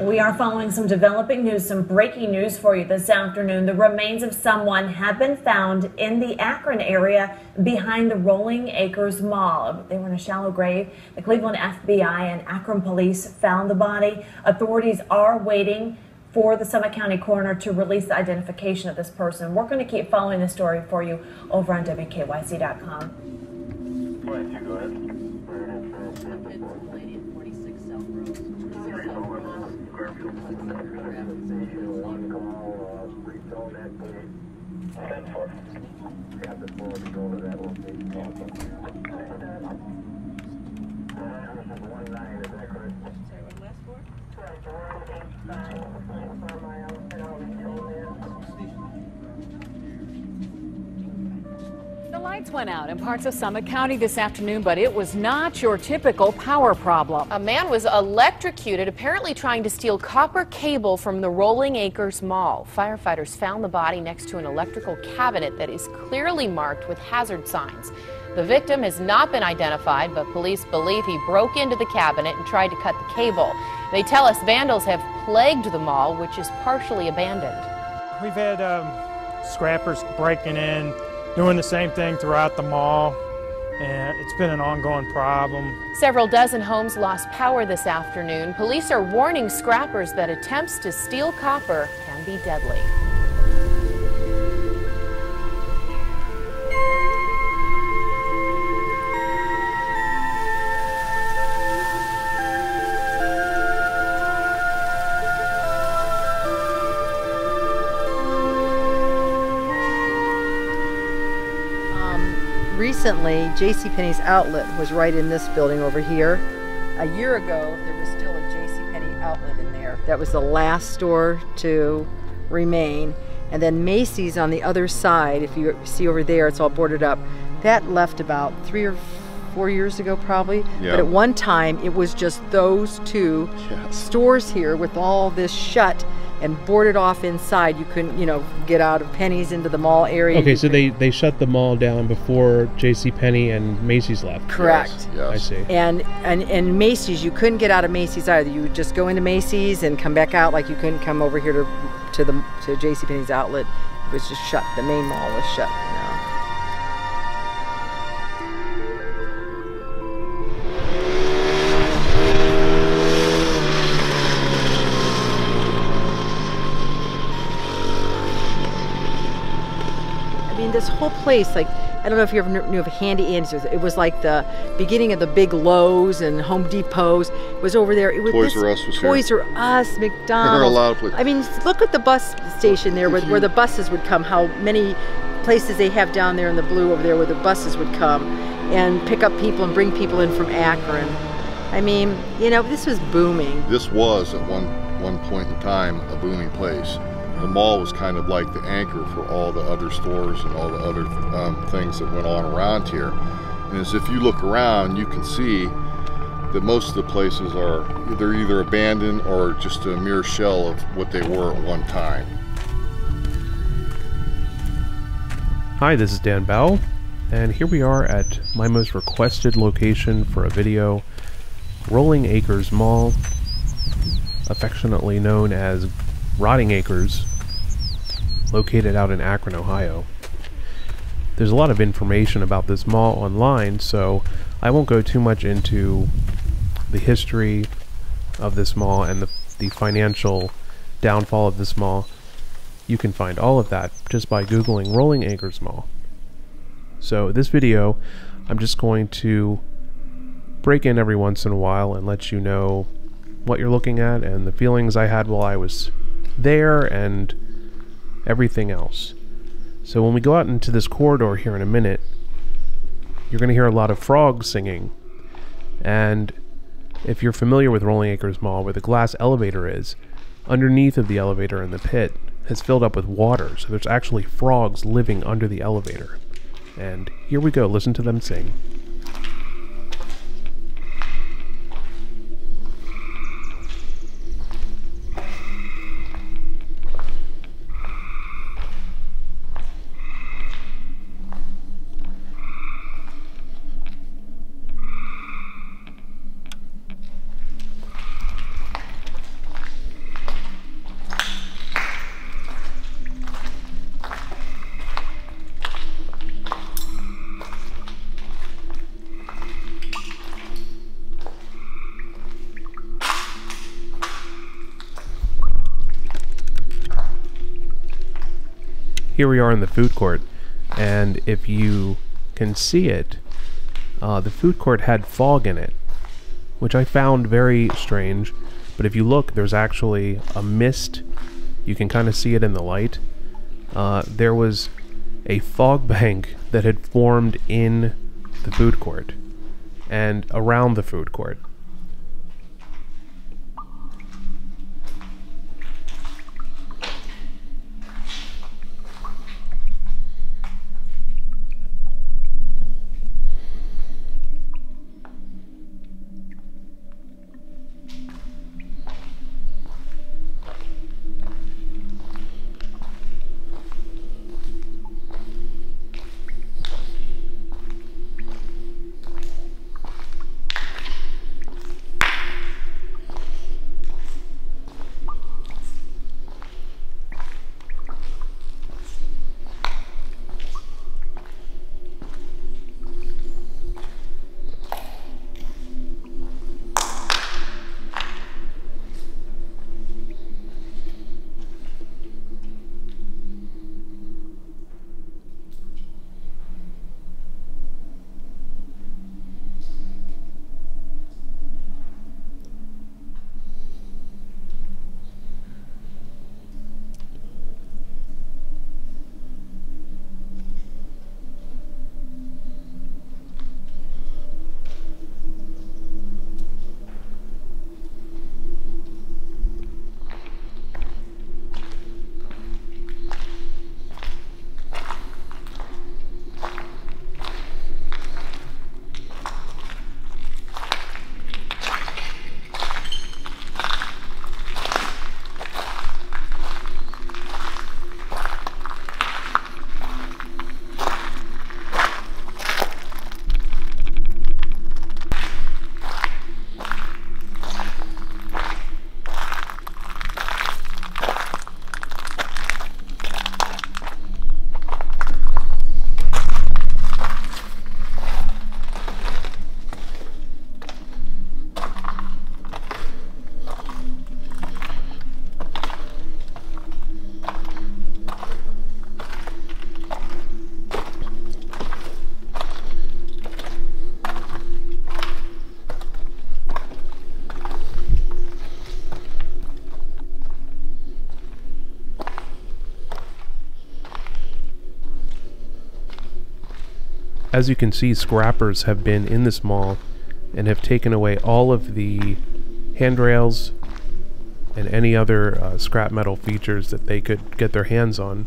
We are following some developing news, some breaking news for you this afternoon. The remains of someone have been found in the Akron area behind the Rolling Acres Mall. They were in a shallow grave. The Cleveland FBI and Akron police found the body. Authorities are waiting for the Summit County coroner to release the identification of this person. We're going to keep following the story for you over on WKYC.com. Go ahead. The lights went out in parts of Summit County this afternoon, but it was not your typical power problem. A man was electrocuted, apparently trying to steal copper cable from the Rolling Acres Mall. Firefighters found the body next to an electrical cabinet that is clearly marked with hazard signs. The victim has not been identified, but police believe he broke into the cabinet and tried to cut the cable. They tell us vandals have plagued the mall, which is partially abandoned. We've had um, scrappers breaking in, doing the same thing throughout the mall, and it's been an ongoing problem. Several dozen homes lost power this afternoon. Police are warning scrappers that attempts to steal copper can be deadly. Recently, JCPenney's outlet was right in this building over here. A year ago, there was still a JCPenney outlet in there. That was the last store to remain. And then Macy's on the other side, if you see over there, it's all boarded up. That left about three or four years ago, probably. Yeah. But at one time, it was just those two Yes. stores here with all this shut and boarded off inside. You couldn't, you know, get out of Penney's into the mall area. Okay, so they they shut the mall down before J.C. Penney and Macy's left. Correct. Yes. I see. And, and and Macy's, you couldn't get out of Macy's either. You would just go into Macy's and come back out. Like you couldn't come over here to to the to JCPenney's outlet. It was just shut. The main mall was shut. This whole place, like, I don't know if you ever knew of Handy Andy's. It was like the beginning of the big Lowe's and Home Depots. It was over there. It was Toys this- R Us was here. Toys R Us, McDonald's. A lot of places. I mean, look at the bus station there where, where the buses would come, how many places they have down there in the blue over there where the buses would come and pick up people and bring people in from Akron. I mean, you know, this was booming. This was at one one point in time a booming place. The mall was kind of like the anchor for all the other stores and all the other um, things that went on around here. And as if you look around, you can see that most of the places are they're either abandoned or just a mere shell of what they were at one time. Hi, this is Dan Bell, and here we are at my most requested location for a video, Rolling Acres Mall, affectionately known as Rotting Acres, located out in Akron, Ohio. There's a lot of information about this mall online, so I won't go too much into the history of this mall and the, the financial downfall of this mall. You can find all of that just by Googling Rolling Acres Mall. So, this video, I'm just going to break in every once in a while and let you know what you're looking at and the feelings I had while I was there and everything else. So, when we go out into this corridor here in a minute, you're going to hear a lot of frogs singing. And if you're familiar with Rolling Acres Mall, where the glass elevator is, underneath of the elevator in the pit has filled up with water, so there's actually frogs living under the elevator. And here we go, listen to them sing. Here we are in the food court, and if you can see it, uh, the food court had fog in it, which I found very strange. But if you look, there's actually a mist. You can kind of see it in the light. Uh, there was a fog bank that had formed in the food court and around the food court. As you can see, scrappers have been in this mall and have taken away all of the handrails and any other uh, scrap metal features that they could get their hands on.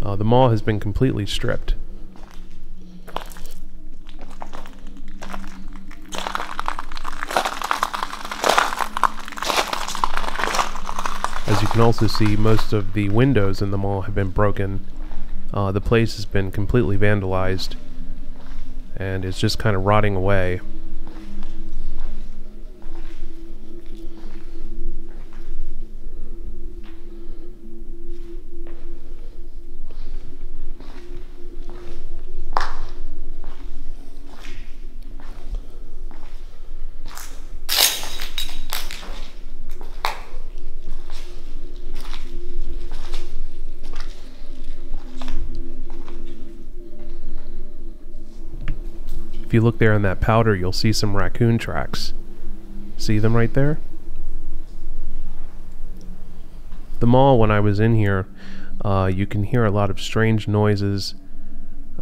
Uh, the mall has been completely stripped. As you can also see, most of the windows in the mall have been broken uh, the place has been completely vandalized and it's just kind of rotting away. Look there in that powder, you'll see some raccoon tracks. See them right there? The mall, when I was in here, uh, you can hear a lot of strange noises.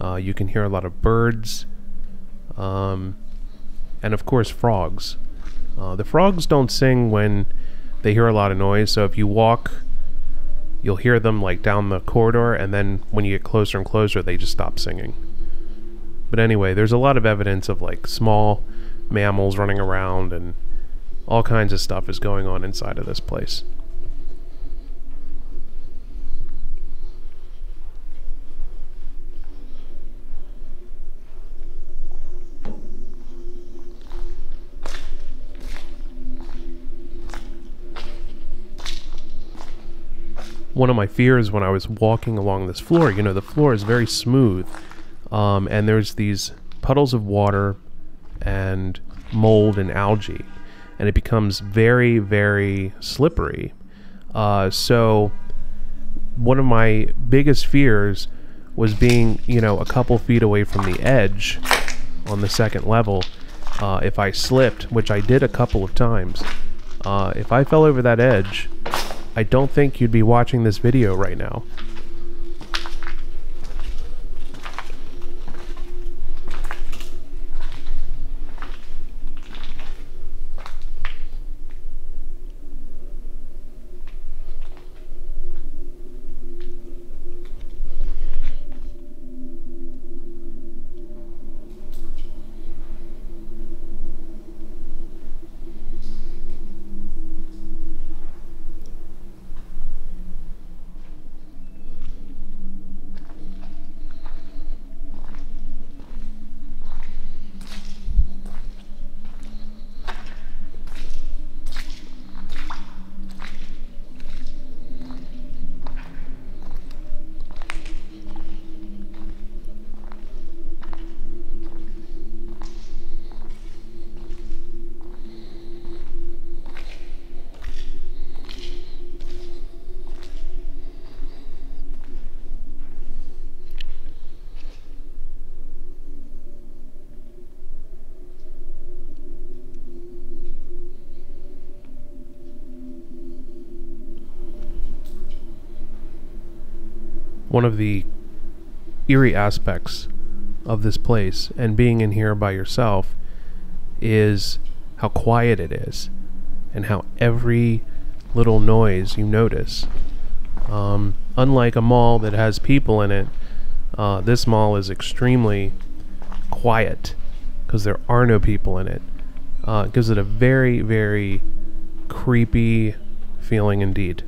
Uh, you can hear a lot of birds. Um, and of course, frogs. Uh, the frogs don't sing when they hear a lot of noise, so if you walk, you'll hear them like down the corridor, and then when you get closer and closer, they just stop singing. But anyway, there's a lot of evidence of like small mammals running around and all kinds of stuff is going on inside of this place. One of my fears when I was walking along this floor, you know, the floor is very smooth um, and there's these puddles of water and mold and algae, and it becomes very, very slippery. Uh, so one of my biggest fears was being, you know, a couple feet away from the edge on the second level. Uh, if I slipped, which I did a couple of times, uh, if I fell over that edge, I don't think you'd be watching this video right now. One of the eerie aspects of this place and being in here by yourself is how quiet it is and how every little noise you notice. Um, unlike a mall that has people in it, uh, this mall is extremely quiet because there are no people in it. Uh, it gives it a very, very creepy feeling indeed.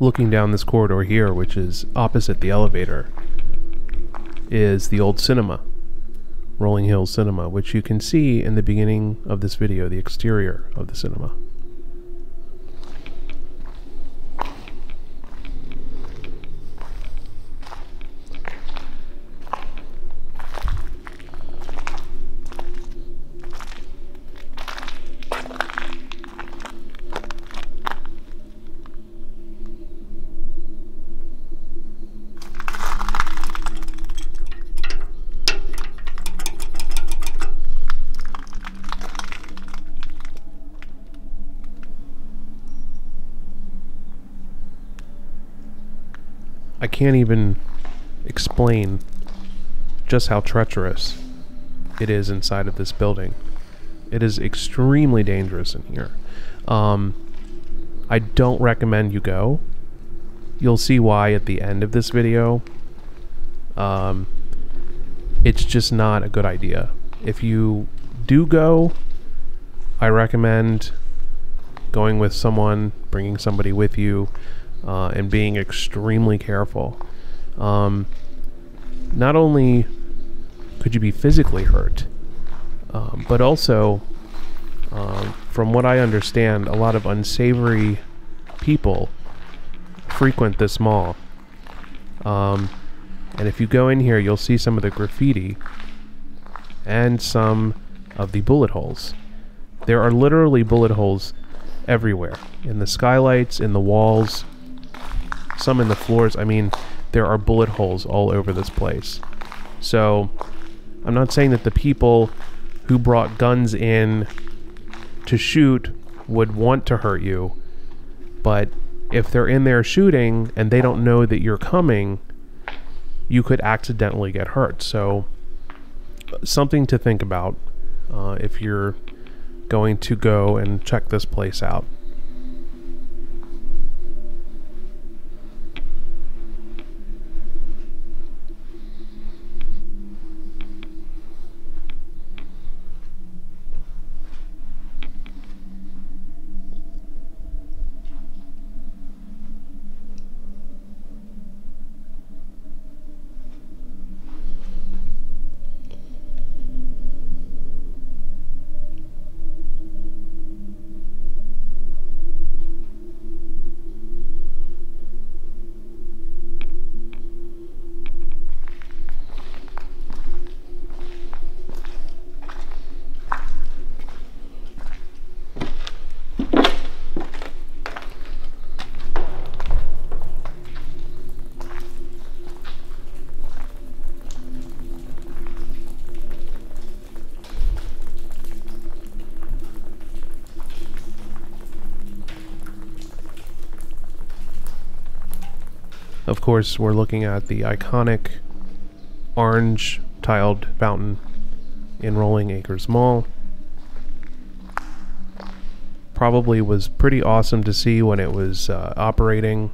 Looking down this corridor here, which is opposite the elevator, is the old cinema, Rolling Hills Cinema, which you can see in the beginning of this video, the exterior of the cinema. Can't even explain just how treacherous it is inside of this building. It is extremely dangerous in here. Um, I don't recommend you go. You'll see why at the end of this video. Um, it's just not a good idea. If you do go, I recommend going with someone, bringing somebody with you uh, and being extremely careful. Um, not only could you be physically hurt? Um, but also, um, from what I understand, a lot of unsavory people frequent this mall. Um, and if you go in here, you'll see some of the graffiti and some of the bullet holes. There are literally bullet holes everywhere in the skylights, in the walls, some in the floors. I mean, there are bullet holes all over this place. So, I'm not saying that the people who brought guns in to shoot would want to hurt you, but if they're in there shooting and they don't know that you're coming, you could accidentally get hurt. So, something to think about uh, if you're going to go and check this place out. Of course, we're looking at the iconic orange tiled fountain in Rolling Acres Mall. Probably was pretty awesome to see when it was uh, operating.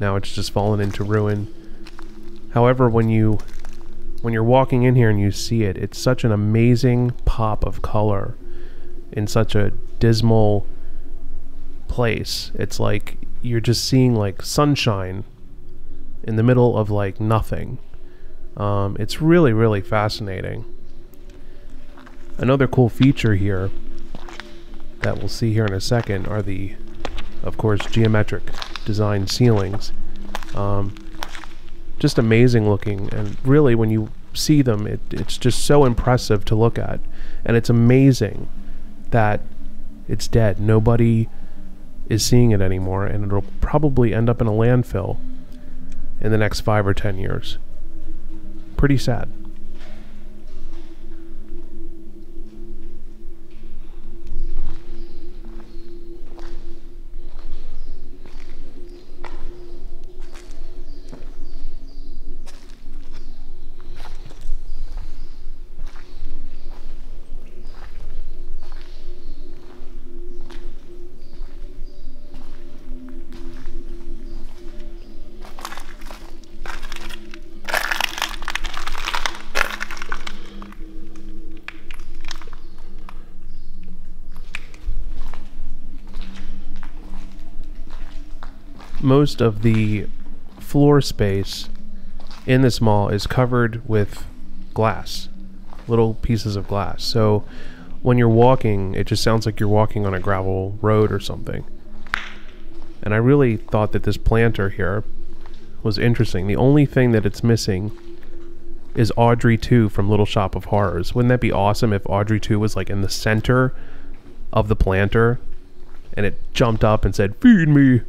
Now it's just fallen into ruin. However, when you when you're walking in here and you see it, it's such an amazing pop of color in such a dismal place. It's like you're just seeing like sunshine in the middle of like nothing. Um, it's really, really fascinating. Another cool feature here that we'll see here in a second are the, of course, geometric design ceilings. Um, just amazing looking, and really, when you see them, it, it's just so impressive to look at. And it's amazing that it's dead. Nobody is seeing it anymore, and it'll probably end up in a landfill in the next five or ten years. Pretty sad. Most of the floor space in this mall is covered with glass, little pieces of glass. So when you're walking, it just sounds like you're walking on a gravel road or something. And I really thought that this planter here was interesting. The only thing that it's missing is Audrey 2 from Little Shop of Horrors. Wouldn't that be awesome if Audrey 2 was like in the center of the planter and it jumped up and said, Feed me?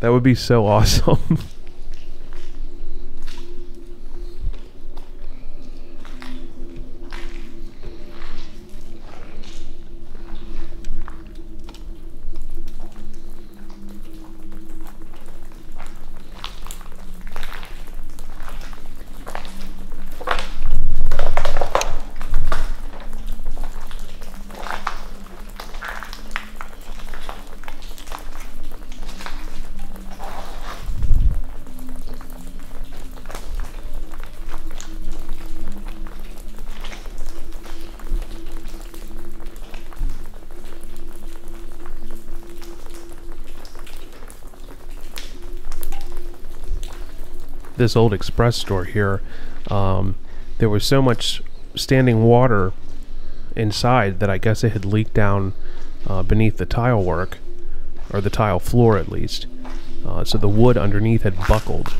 That would be so awesome. this old express store here. Um, there was so much standing water inside that I guess it had leaked down uh, beneath the tile work, or the tile floor at least. Uh, so the wood underneath had buckled.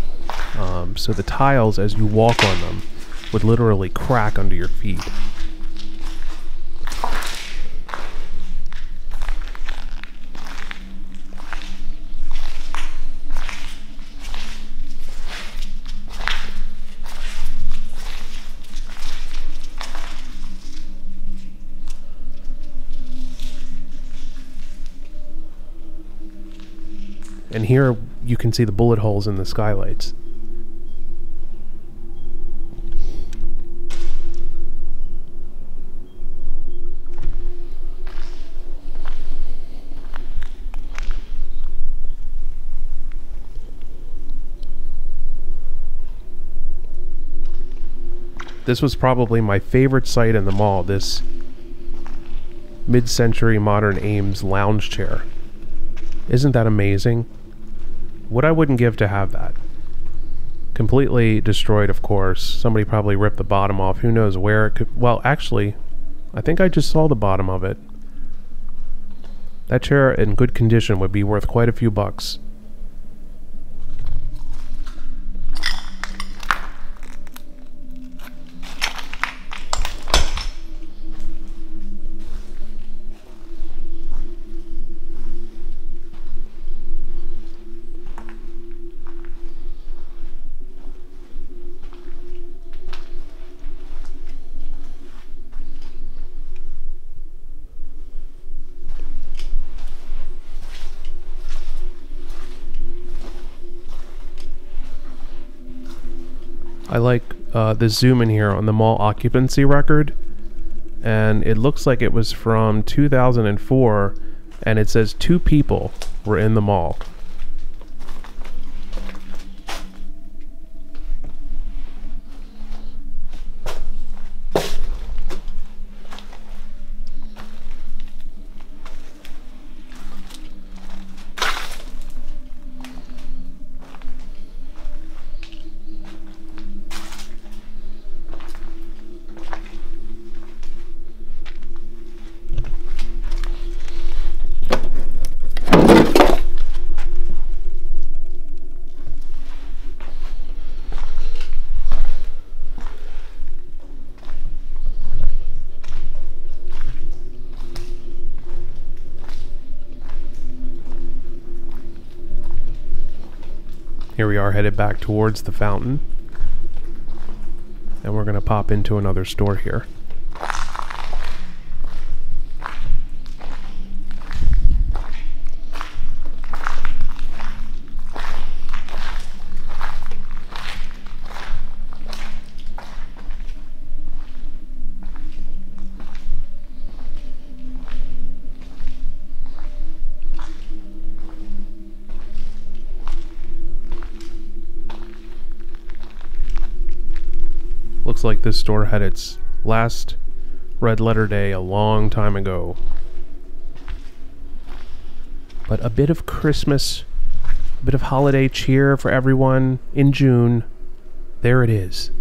Um, so the tiles, as you walk on them, would literally crack under your feet. And here you can see the bullet holes in the skylights. This was probably my favorite site in the mall, this mid-century modern Eames lounge chair. Isn't that amazing? What I wouldn't give to have that. Completely destroyed, of course. Somebody probably ripped the bottom off. Who knows where it could... Well, actually, I think I just saw the bottom of it. That chair in good condition would be worth quite a few bucks. I like uh, the zoom in here on the mall occupancy record, and it looks like it was from 2004, and it says two people were in the mall. Here we are headed back towards the fountain. And we're going to pop into another store here. Like this store had its last red letter day a long time ago. But a bit of Christmas, a bit of holiday cheer for everyone in June. There it is.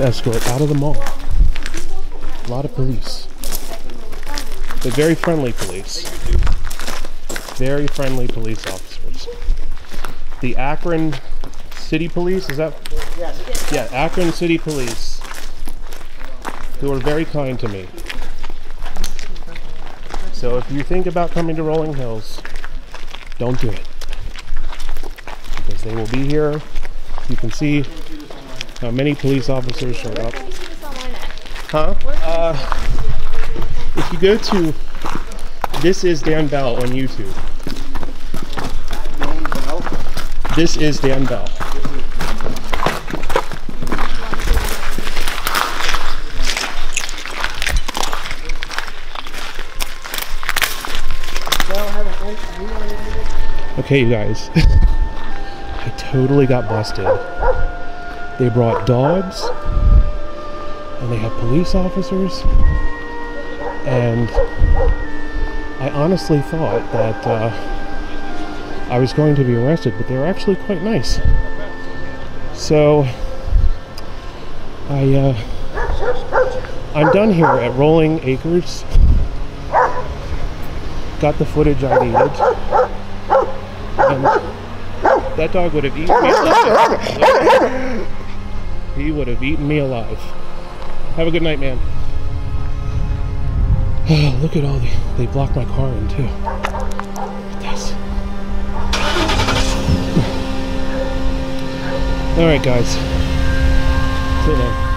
Police escort out of the mall. A lot of police. But very friendly police. Very friendly police officers. The Akron City Police, is that? Yes. Yeah, Akron City Police. Who are very kind to me. So if you think about coming to Rolling Hills, don't do it. Because they will be here. You can see how many police officers showed up. Huh? Uh, if you go to This is Dan Bell on YouTube. This is Dan Bell. Okay, you guys. I totally got busted. They brought dogs, and they had police officers, and I honestly thought that uh, I was going to be arrested, but they were actually quite nice. So I uh, I'm done here at Rolling Acres. Got the footage I needed. And that dog would have eaten me. He would have eaten me alive. Have a good night, man. Oh, Look at all the they blocked my car in too. Look this. All right, guys. Till then.